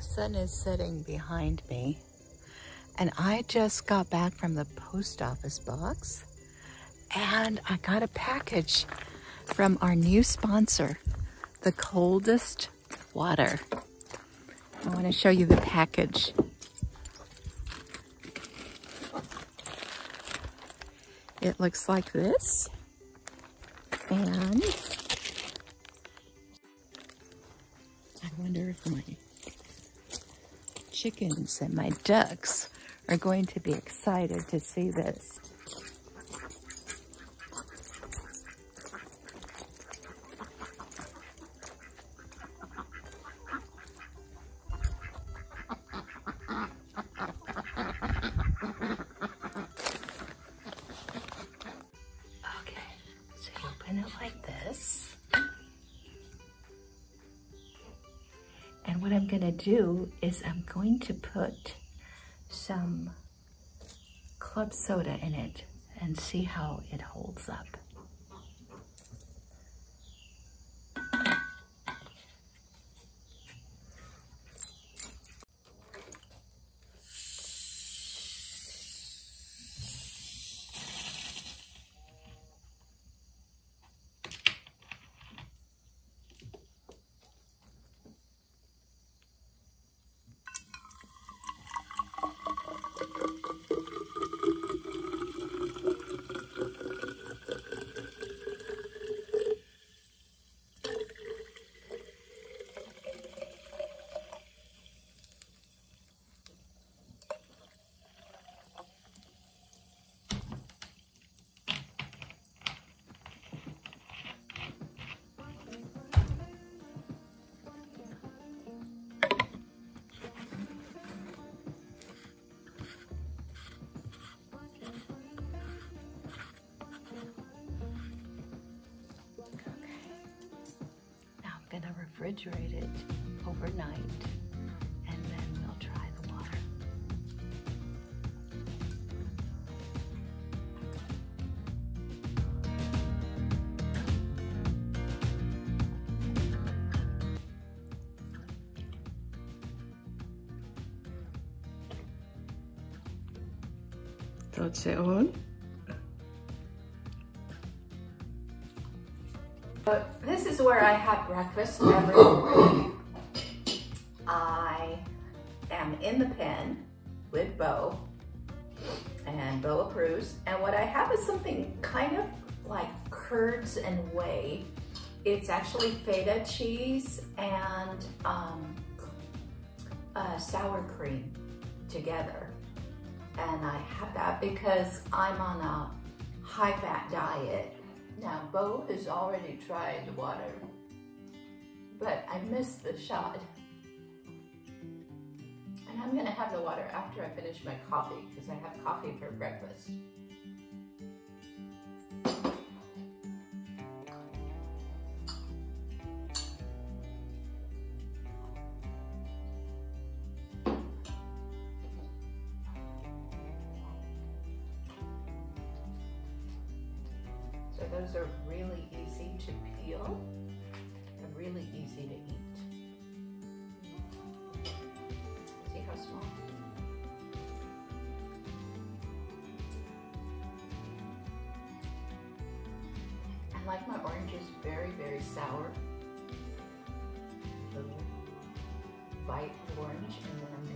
sun is setting behind me and I just got back from the post office box and I got a package from our new sponsor, the coldest water. I want to show you the package. It looks like this. And I wonder if my chickens and my ducks are going to be excited to see this. What I'm going to do is I'm going to put some club soda in it and see how it holds up. Refrigerate it overnight and then we'll try the water. That's it on. But this is where I have breakfast every morning. I am in the pen with Bow, and Bow approves. And what I have is something kind of like curds and whey. It's actually feta cheese and um, uh, sour cream together. And I have that because I'm on a high fat diet now, Bow has already tried the water, but I missed the shot. And I'm gonna have the water after I finish my coffee, because I have coffee for breakfast. Those are really easy to peel and really easy to eat. See how small? I like my oranges very, very sour. Little bite orange and then